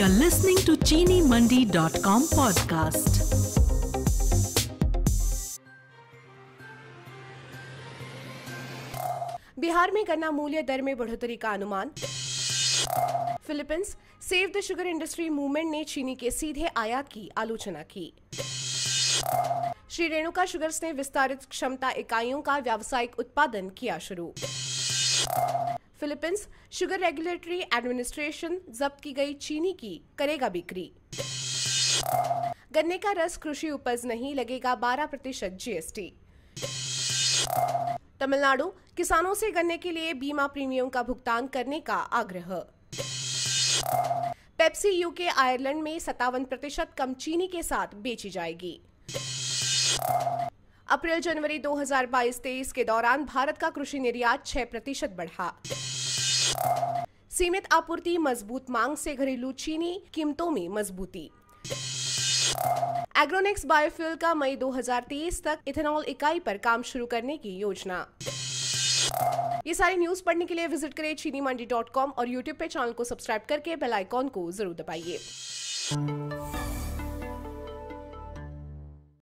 You're listening to ChiniMandi.com podcast. Bihar में गन्ना मूल्य दर में बढ़ोतरी का अनुमान। Philippines save the sugar industry movement ने चीनी के सीधे आयात की आलोचना की। श्री रेणुका शुगर्स ने विस्तारित क्षमता इकाइयों का व्यावसायिक उत्पादन किया शुरू। फिलीपींस, शुगर रेगुलेटरी एडमिनिस्ट्रेशन जब्त की गई चीनी की, करेगा बिक्री। गन्ने का रस कृषि उपज नहीं लगेगा 12 प्रतिशत जीएसटी तमिलनाडु, किसानों से गन्ने के लिए बीमा प्रीमियम का भुगतान करने का आग्रह। पेप्सी यूके, आयरलैंड में सत्तावन प्रतिशत कम चीनी के साथ बेची जाएगी। अप्रैल, जनवरी 2022-23 के दौरान भारत का कृषि निर्यात 6 प्रतिशत बढ़ा। सीमित आपूर्ति, मज़बूत मांग से घरेलू चीनी कीमतों में मजबूती। एग्रोनेक्स बायोफ्यूल का मई 2023 तक इथेनॉल इकाई पर काम शुरू करने की योजना। ये सारी न्यूज़ पढ़ने के लिए विज़िट करें चीनी मंडी डॉट कॉम और यूट्यूब पे चैनल को सब्सक्राइब करके बेल आइकॉन को ज़रूर दबाइए।